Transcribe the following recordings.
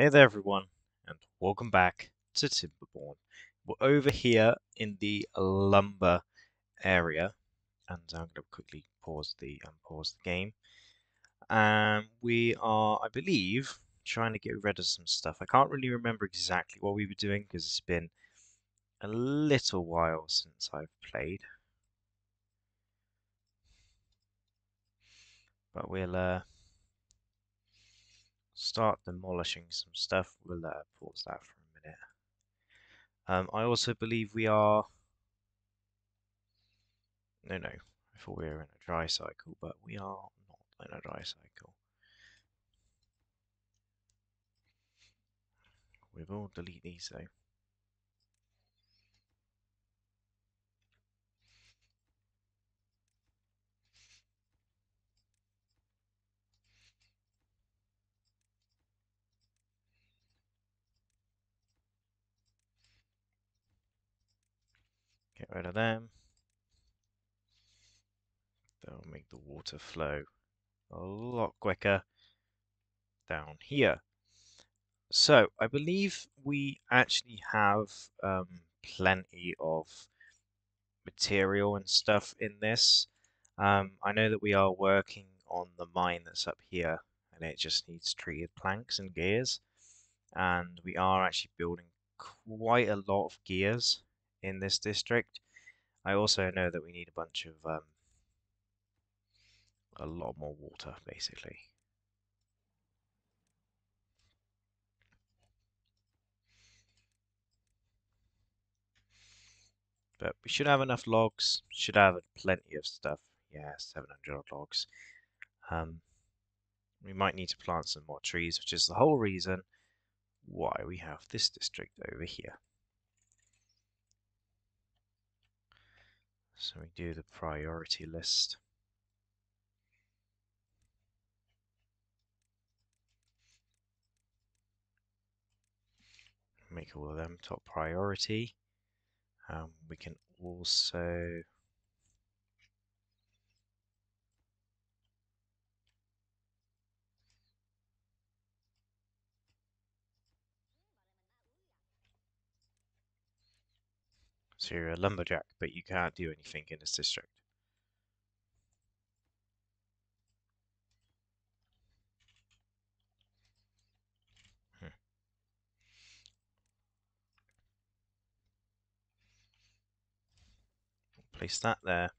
Hey there everyone and welcome back to Timberborn. We're over here in the lumber area and I'm going to quickly pause the um, pause the game. And we are, I believe, trying to get rid of some stuff. I can't really remember exactly what we were doing because it's been a little while since I've played. But we'll uh, start demolishing some stuff. We'll uh, pause that for a minute. Um, I also believe we are... No, no. I thought we were in a dry cycle, but we are not in a dry cycle. We will delete these though. Get rid of them. That'll make the water flow a lot quicker down here. So, I believe we actually have um, plenty of material and stuff in this. Um, I know that we are working on the mine that's up here and it just needs treated planks and gears. And we are actually building quite a lot of gears in this district. I also know that we need a bunch of um, a lot more water, basically. But we should have enough logs, should have plenty of stuff. Yeah, 700 logs. Um, we might need to plant some more trees, which is the whole reason why we have this district over here. So we do the priority list. Make all of them top priority. Um, we can also You're a lumberjack, but you can't do anything in this district. Hmm. place that there.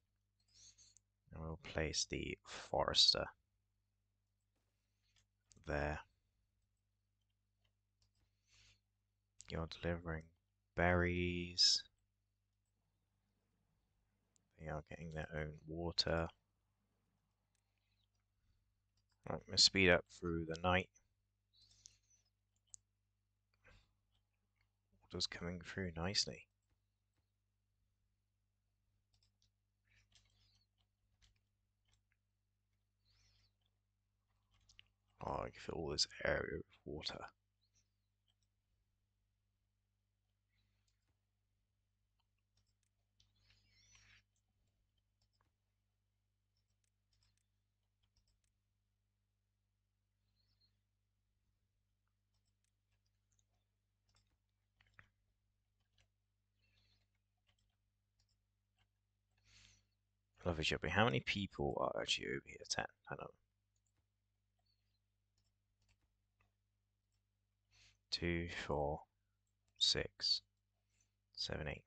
And we'll place the forester there. You're delivering berries. They are getting their own water. Right, I'm going to speed up through the night. Water's coming through nicely. Oh, I can fill all this area with water. Lovely shopping. How many people are actually over here? Ten. I don't know. Two, four, six, seven, eight.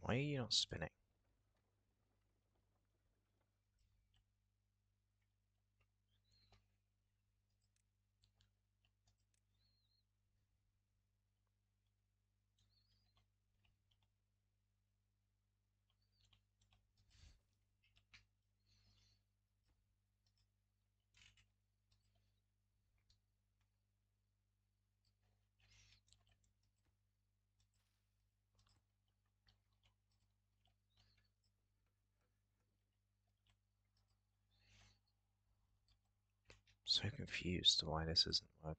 Why are you not spinning? so confused to why this isn't working.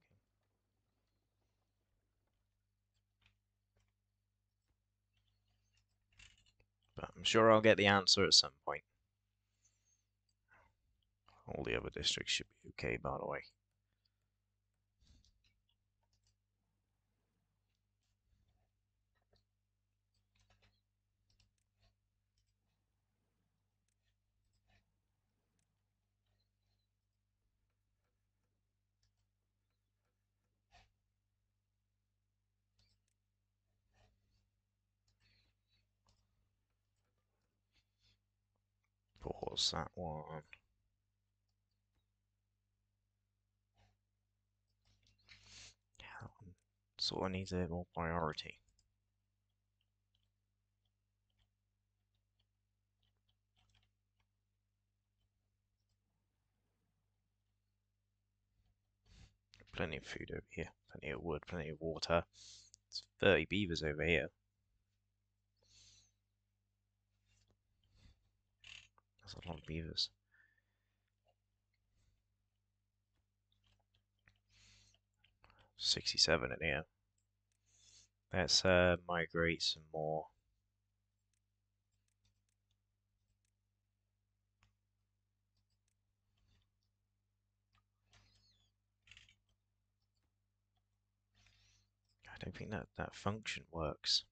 But I'm sure I'll get the answer at some point. All the other districts should be okay, by the way. Pause that one. Sort of needs a bit more priority. Plenty of food over here, plenty of wood, plenty of water. It's 30 beavers over here. That's a lot of beavers. Sixty-seven in here. Let's uh, migrate some more. I don't think that that function works.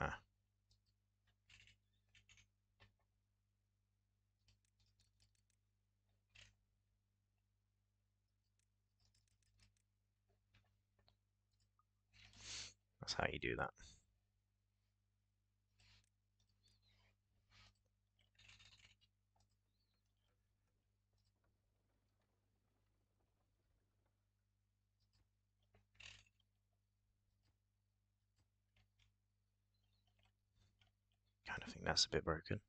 Ah. That's how you do that. Kind of that's a bit broken.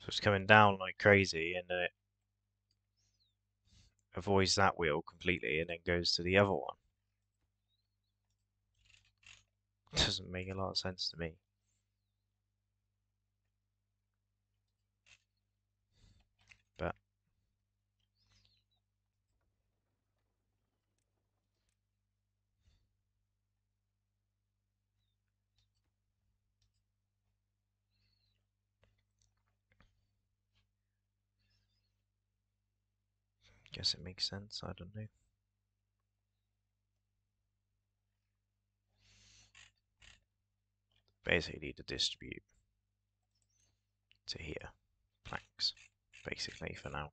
So it's coming down like crazy and then it avoids that wheel completely and then goes to the other one. Doesn't make a lot of sense to me. Guess it makes sense, I don't know. basically need to distribute to here, planks, basically for now.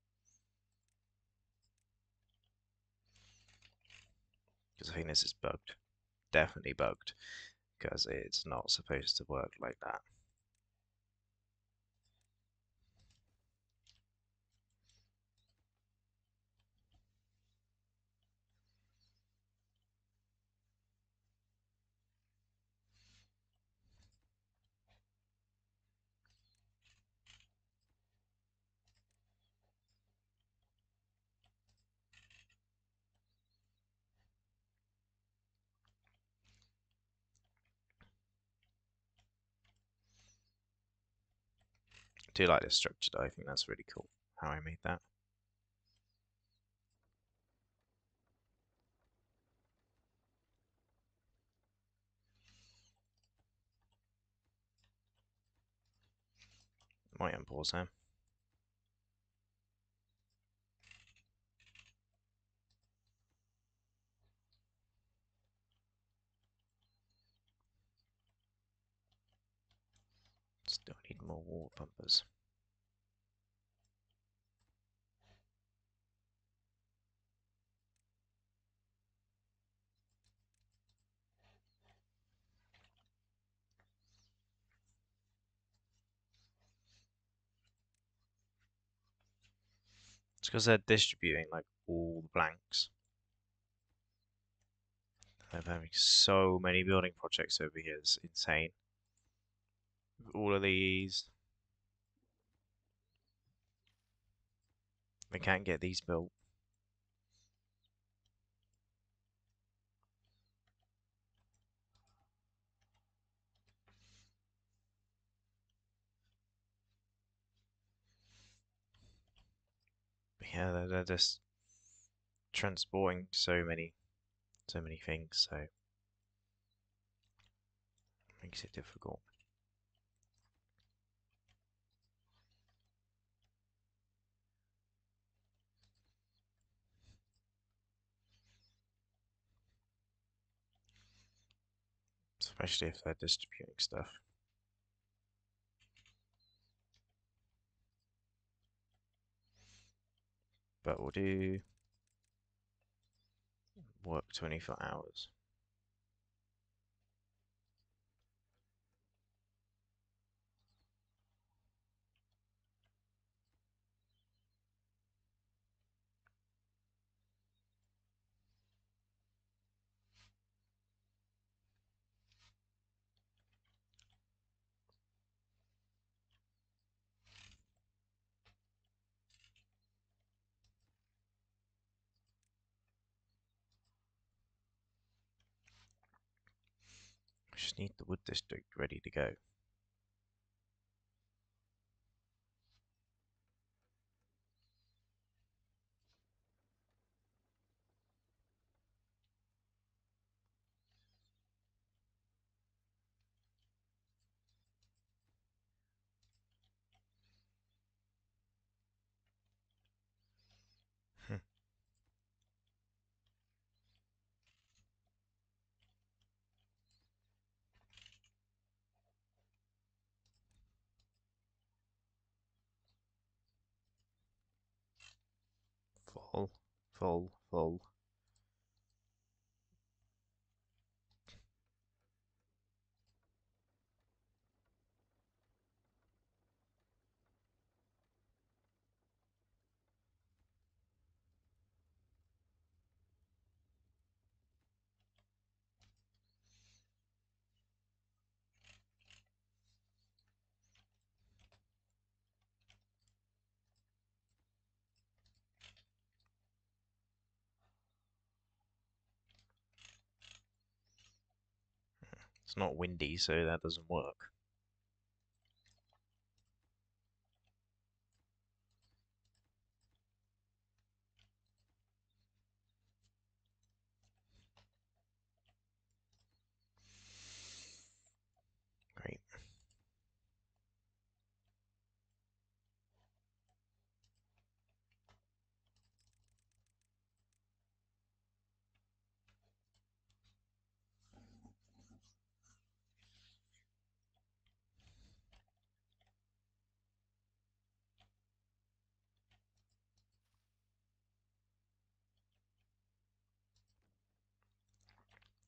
Because I think this is bugged. Definitely bugged. Because it's not supposed to work like that. Do like this structure though. I think that's really cool how I made that. Might unpause now. more water pumpers. It's because they're distributing like all the planks. I'm having so many building projects over here, it's insane. All of these. They can't get these built. yeah, they're, they're just transporting so many, so many things, so makes it difficult. Especially if they're distributing stuff. but we'll do work 24 hours. Just need the wood district ready to go. Full, full, It's not windy, so that doesn't work.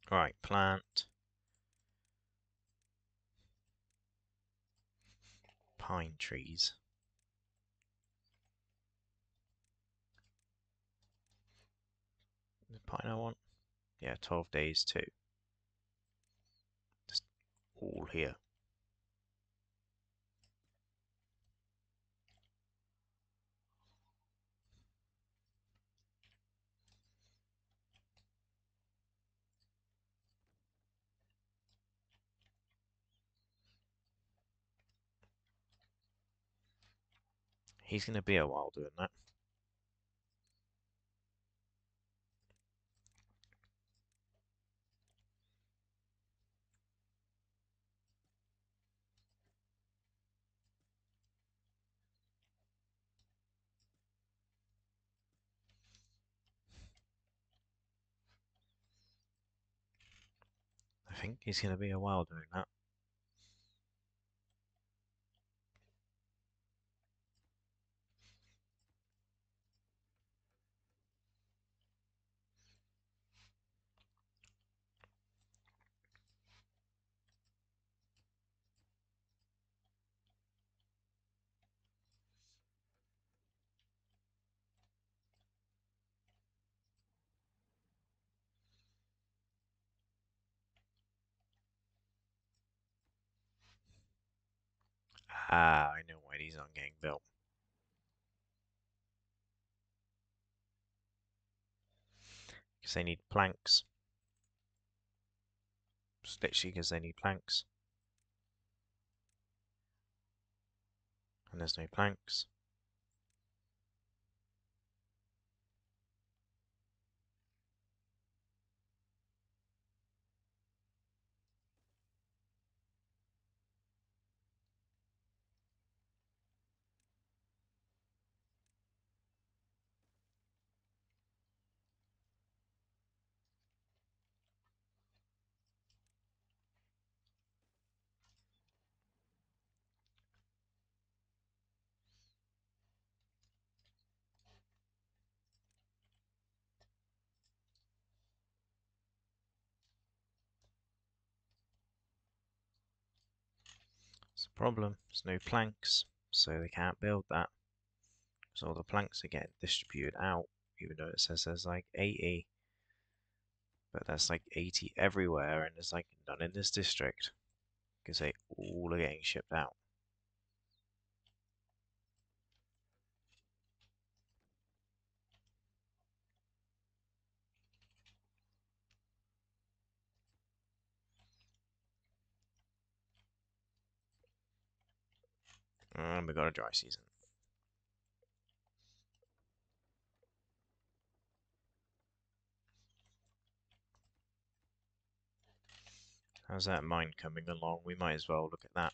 Right, plant. Pine trees. The pine I want? Yeah, 12 days too. Just all here. He's going to be a while doing that. I think he's going to be a while doing that. Ah, I know why these aren't getting built. Because they need planks. Just literally because they need planks. And there's no planks. Problem. There's no planks, so they can't build that. So all the planks are getting distributed out, even though it says there's like 80. But that's like 80 everywhere, and there's like none in this district. Because they all are getting shipped out. And we got a dry season. How's that mine coming along? We might as well look at that.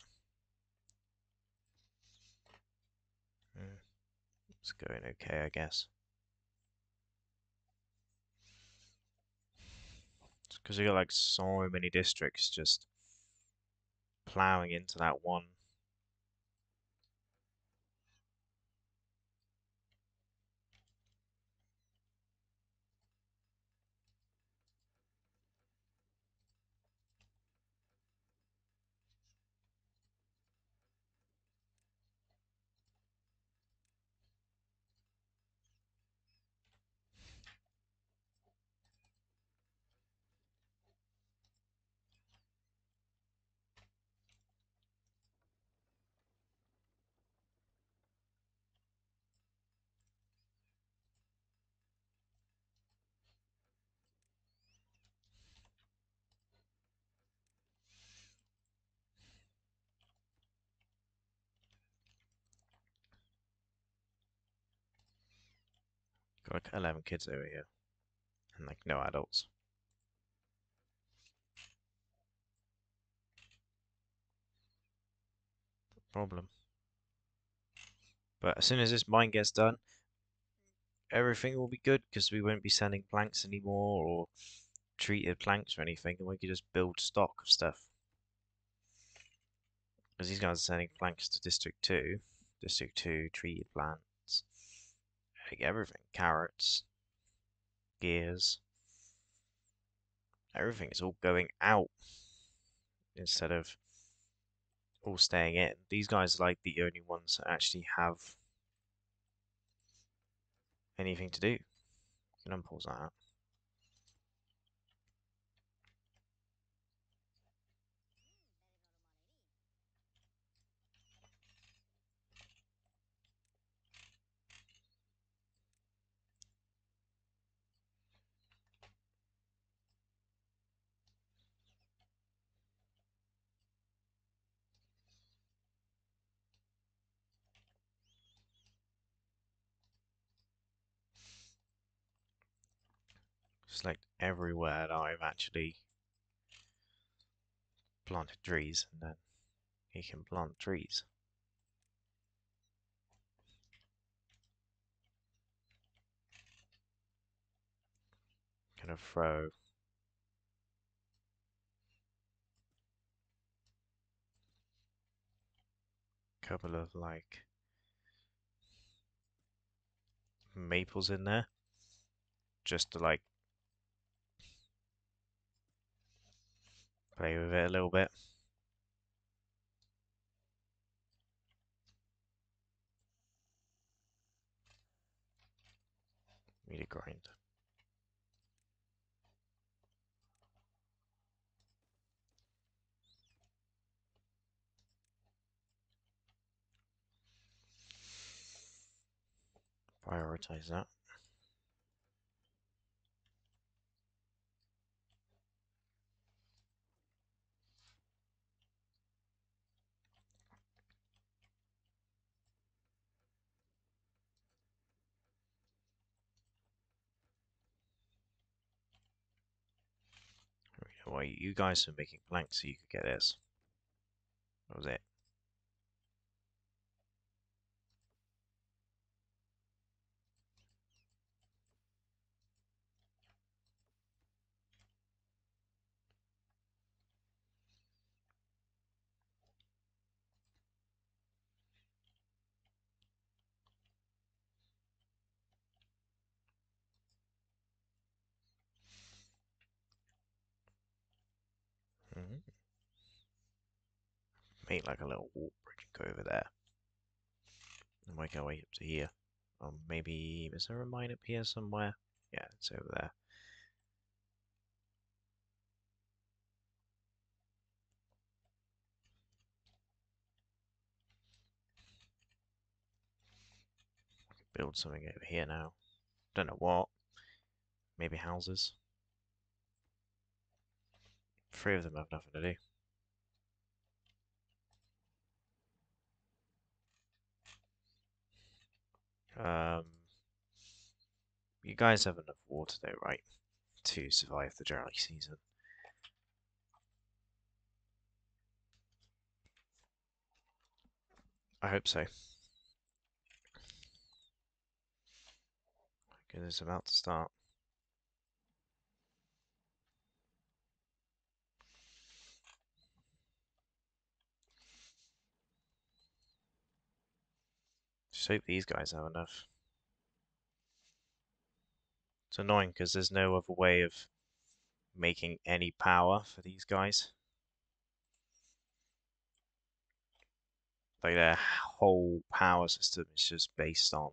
Hmm. It's going okay, I guess. Because we got like so many districts just plowing into that one Got like 11 kids over here. And like no adults. Problem. But as soon as this mine gets done, everything will be good because we won't be sending planks anymore or treated planks or anything, and we can just build stock of stuff. Because these guys are sending planks to District 2. District 2, treated planks like everything. Carrots, gears, everything is all going out instead of all staying in. These guys are like the only ones that actually have anything to do. You can unpause that. Select everywhere that I've actually planted trees and then he can plant trees. Kind of throw a couple of like maples in there just to like play with it a little bit. Really grind. Prioritize that. You guys are making planks so you could get this. That was it. Make like a little walk bridge and go over there. And make our way up to here. Or maybe, is there a mine up here somewhere? Yeah, it's over there. build something over here now. Don't know what. Maybe houses. Three of them have nothing to do. Um, you guys have enough water though, right? To survive the dry season. I hope so. Because it's about to start. Just hope these guys have enough. It's annoying because there's no other way of making any power for these guys. Like their whole power system is just based on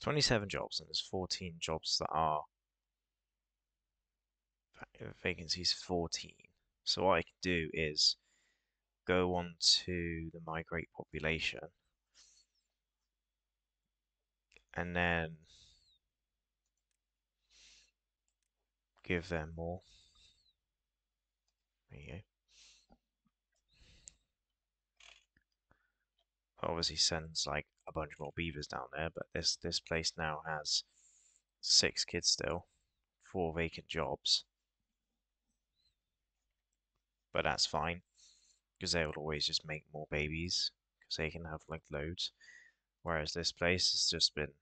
27 jobs and there's 14 jobs that are vacancies 14. So what I can do is go on to the migrate population and then give them more. There you go. Obviously sends like a bunch more beavers down there, but this this place now has six kids still, four vacant jobs. But that's fine, because they will always just make more babies, because they can have like loads. Whereas this place has just been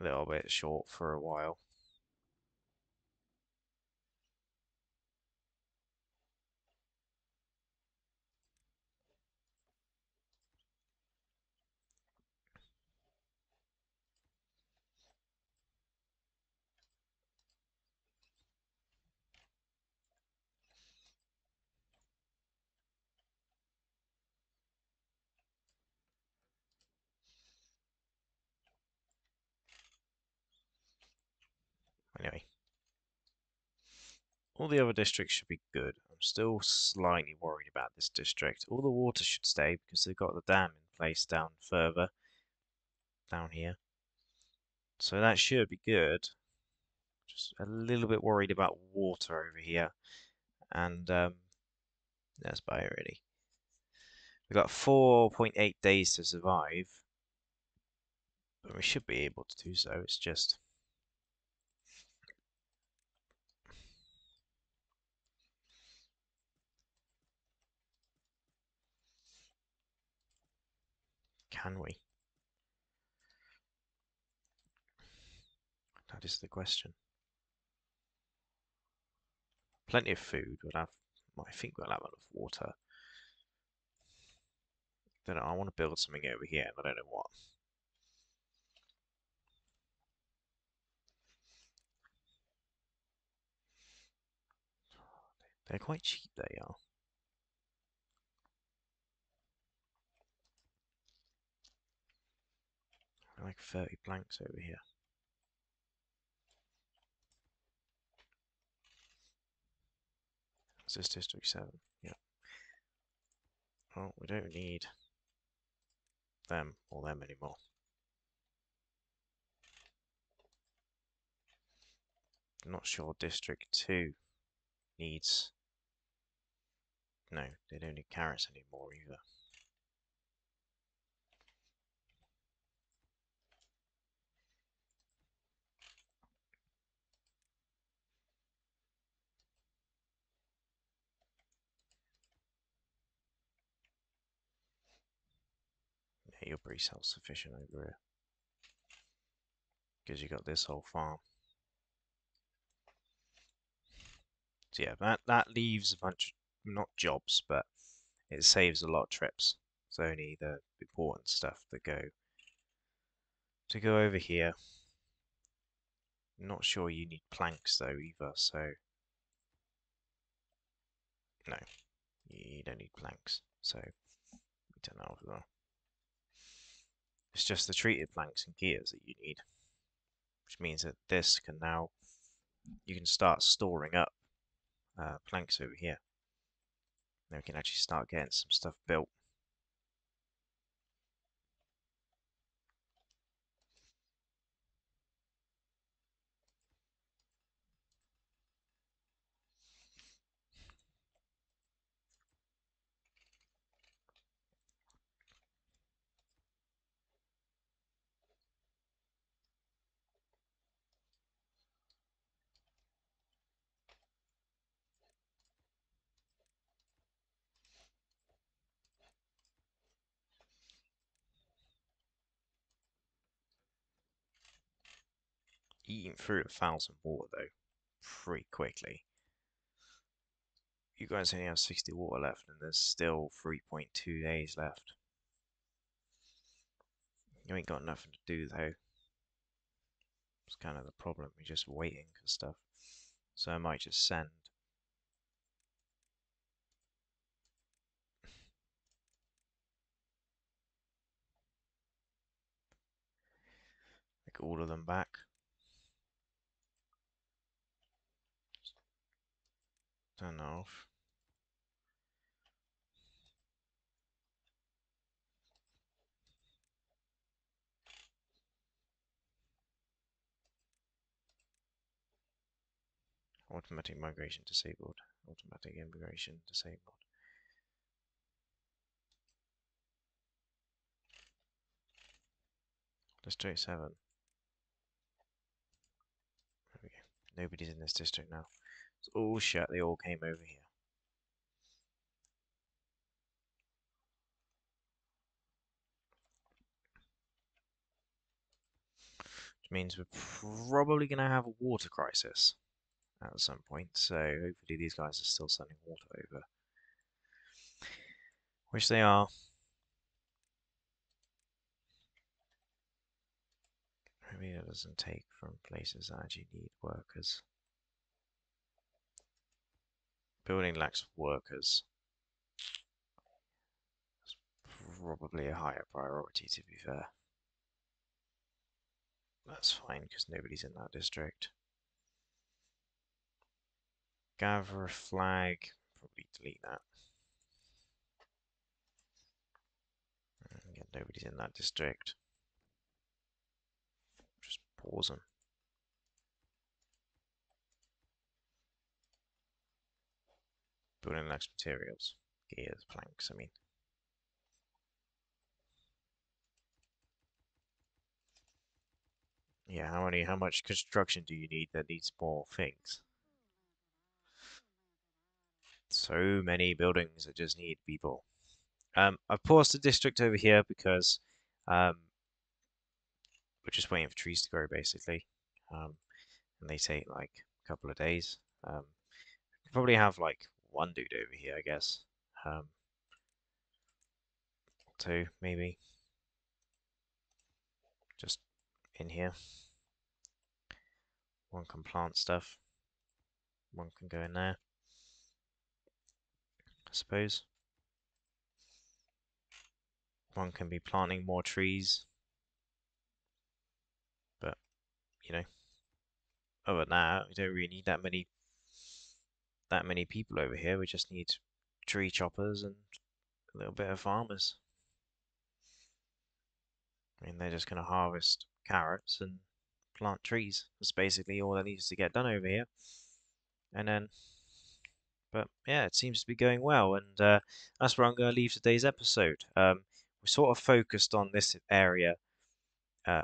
a little bit short for a while. Anyway. All the other districts should be good. I'm still slightly worried about this district. All the water should stay because they've got the dam in place down further. Down here. So that should be good. Just a little bit worried about water over here. And um, that's it really. We've got 4.8 days to survive. But we should be able to do so. It's just Can we? That is the question. Plenty of food. We'll have, I think we'll have enough water. Then I want to build something over here, and I don't know what. They're quite cheap, they are. Like 30 planks over here. Is this District 7? Yeah. Well, we don't need them or them anymore. I'm not sure District 2 needs... No, they don't need carrots anymore either. Yeah, you're pretty self-sufficient over here. Because you got this whole farm. So yeah, that, that leaves a bunch, of, not jobs, but it saves a lot of trips. It's only the important stuff that go to go over here. not sure you need planks though either, so no, you don't need planks, so we turn off as well. It's just the treated planks and gears that you need, which means that this can now, you can start storing up uh, planks over here. Now we can actually start getting some stuff built. Eating through a thousand water though pretty quickly. You guys only have 60 water left and there's still 3.2 days left. You ain't got nothing to do though. It's kind of the problem, you're just waiting for stuff. So I might just send like all of them back. Turn off. Automatic migration disabled. Automatic immigration disabled. District 7. There we go. Nobody's in this district now. It's all shut, they all came over here. Which means we're probably going to have a water crisis at some point, so hopefully these guys are still sending water over. Which they are. Maybe it doesn't take from places that actually need workers. Building lacks workers. It's probably a higher priority, to be fair. That's fine, because nobody's in that district. Gatherer flag. Probably delete that. Again, nobody's in that district. Just pause them. Building next materials. Gears, planks, I mean. Yeah, how many, how much construction do you need that needs more things? So many buildings that just need people. Um, I've paused the district over here because um, we're just waiting for trees to grow, basically. Um, and they take like a couple of days. Um, probably have like one dude over here, I guess. Um, two, maybe. Just in here. One can plant stuff. One can go in there. I suppose. One can be planting more trees. But, you know, other than that, we don't really need that many that many people over here. We just need tree choppers and a little bit of farmers. I mean, they're just going to harvest carrots and plant trees. That's basically all that needs to get done over here. And then, but yeah, it seems to be going well. And uh, that's where I'm going to leave today's episode. Um, we sort of focused on this area uh,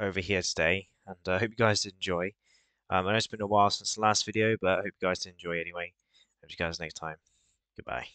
over here today. And I uh, hope you guys did enjoy. Um, I know it's been a while since the last video, but I hope you guys did enjoy anyway. Hope you guys next time. Goodbye.